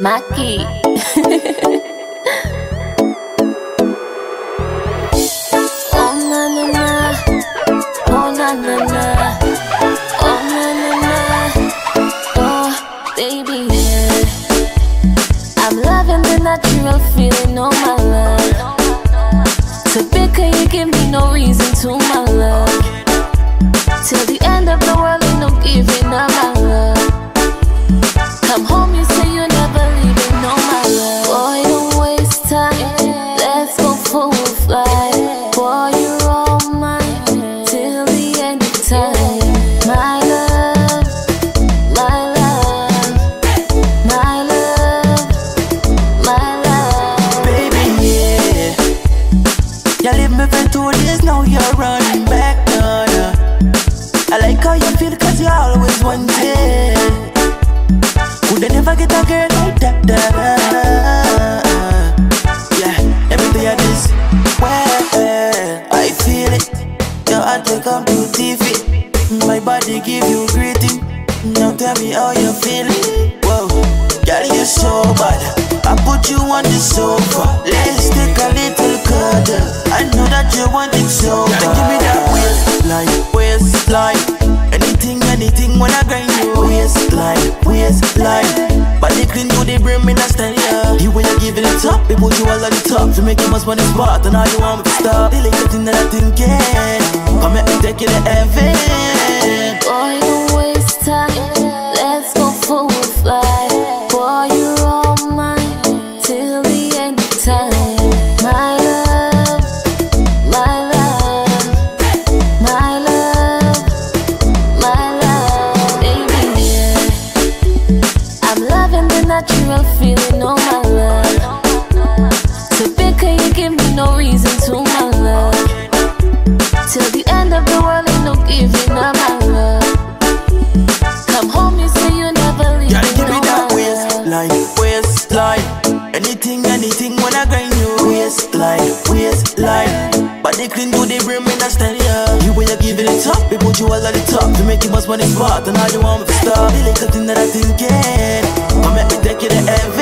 Makky. oh na na na, oh na na na, oh na na na, oh baby yeah. I'm loving the natural feeling, oh my love. For now you're running back, no, no. I like how you feel, cause you always wanted. Could I never get a girl like that, that, uh, Yeah, everything I this, well, I feel it. Your heart like I'm beautiful. My body give you greeting. Now tell me how you feeling. Whoa, girl, you're so bad. I put you on the sofa. Let's take a little cuddle. It so. Give me that waistline, waistline. Anything, anything when I grind you. Waistline, waistline. Body clean to the brim in a style, yeah. The way you giving it top, it put you all on the top. To make you must want the spot, and all you want me to stop. The little thing that I think can. Come let me take you to heaven. Feeling, oh my love. So big, can you give me no reason to my love? Till the end of the world, ain't no giving up my love. Come home, you say you never leave Gotta give me that waistline, waistline. Anything, anything when I grind you. Waistline, waistline. Body clean to the brim in a style. You you giving it up, it put you all at the top. To make you must want it spot, and all you want me to stop. The little thing that I think can. Come let me take you to heaven.